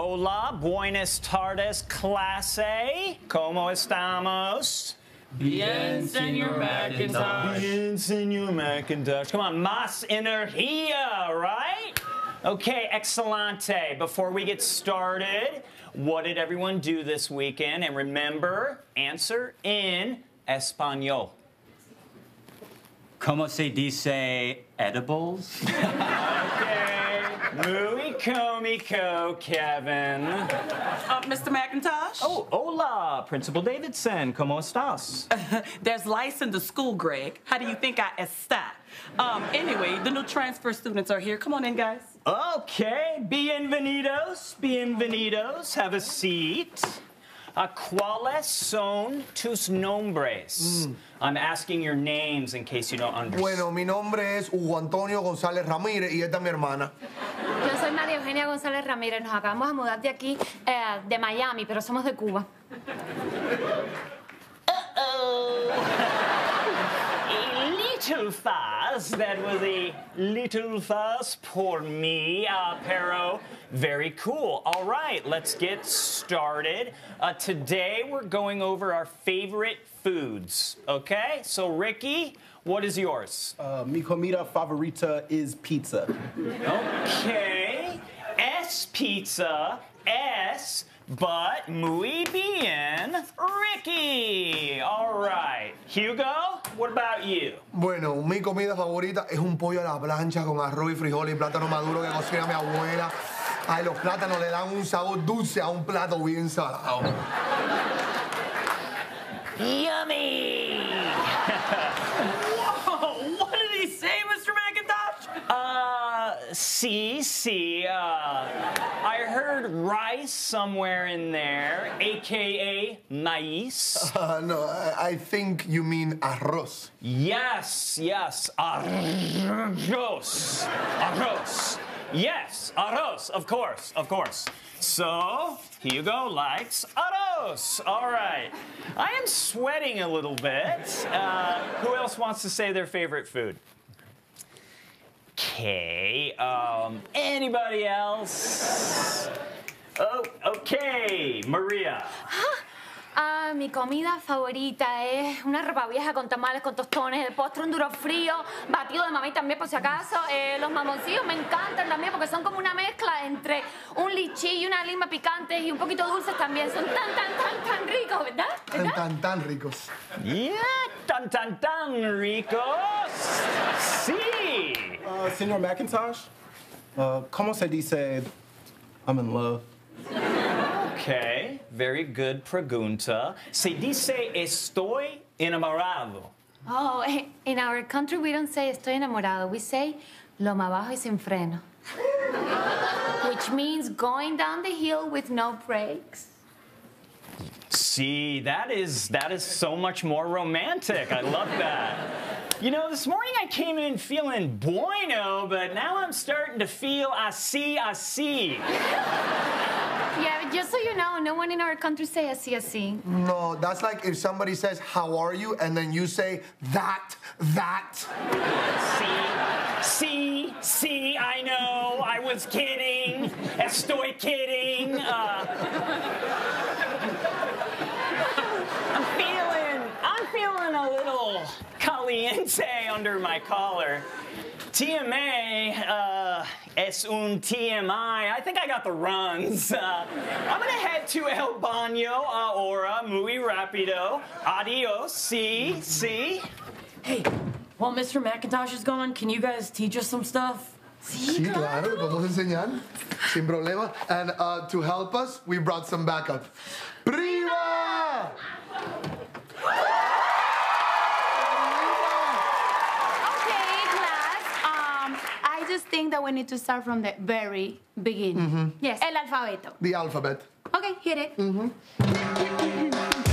Hola, buenas tardes, clase. ¿Cómo estamos? Bien, Senor McIntosh. Bien, Senor McIntosh. Come on, más energía, right? Okay, excelente. Before we get started, what did everyone do this weekend? And remember, answer in Espanol. ¿Cómo se dice edibles? Okay. Muy comico, Kevin. Uh, Mr. McIntosh? Oh, hola, Principal Davidson. ¿Cómo estás? There's lice in the school, Greg. How do you think I está? Um, anyway, the new transfer students are here. Come on in, guys. Okay, bienvenidos, bienvenidos. Have a seat. Uh, ¿Cuáles son tus nombres? I'm asking your names in case you don't understand. Bueno, mi nombre es Hugo Antonio González Ramírez y esta es mi hermana. Yo soy María Eugenia González Ramírez. Nos acabamos de mudar de aquí, eh, de Miami, pero somos de Cuba. A little fast. That was a little fast for me, uh, Pero. Very cool. All right, let's get started. Uh, today we're going over our favorite foods. Okay, so Ricky, what is yours? Uh, mi comida favorita is pizza. Okay, S pizza, S, but muy bien, Ricky. All right, Hugo, what about you? Bueno, mi comida favorita es un pollo a la plancha con arroz y frijoles y plátano maduro que cocina mi abuela. Ay, los plátanos le dan un sabor dulce a un plato bien salado. Yummy! Oh, what did he say, Mr. McIntosh? Uh, see, see, uh, Rice somewhere in there, aka maíz. Uh, no, I, I think you mean arroz. Yes, yes, arroz. Arroz. Yes, arroz, of course, of course. So, Hugo likes arroz. All right. I am sweating a little bit. Uh, who else wants to say their favorite food? Okay. Um, anybody else? Oh, okay. Maria. Ah, mi comida favorita es una ropa vieja con tamales, con tostones, de postre, un duro frío, batido de mamá también, por si acaso. Eh, los mamoncillos me encantan también porque son como una mezcla entre un lichí y una lima picantes y un poquito dulces también. Son tan, tan, tan, tan ricos, ¿verdad? Tan, ¿verdad? tan, tan ricos. Yeah, tan tan tan ricos. Sí. Uh, Senor McIntosh, uh, ¿cómo se dice I'm in love? Okay, very good pregunta. Se dice estoy enamorado. Oh, eh, in our country we don't say estoy enamorado. We say loma abajo y sin freno. Which means going down the hill with no brakes. See, that is that is so much more romantic. I love that. You know, this morning I came in feeling bueno, but now I'm starting to feel así así. Yeah, but just so you know, no one in our country say así así. No, that's like if somebody says, How are you? and then you say, That, that. See, see, see, I know, I was kidding. Estoy kidding. Uh, I'm feeling, I'm feeling a little caliente under my collar. TMA uh, es un TMI. I think I got the runs. Uh, I'm gonna head to El Baño ahora, muy rápido. Adios, sí, sí. Hey, while Mr. McIntosh is gone, can you guys teach us some stuff? Sí, claro, le podemos enseñar. Sin problema. And uh, to help us, we brought some backup. ¡Prima! We need to start from the very beginning. Mm-hmm. Yes. El alfabeto. The alphabet. Okay, hit it. Mm-hmm.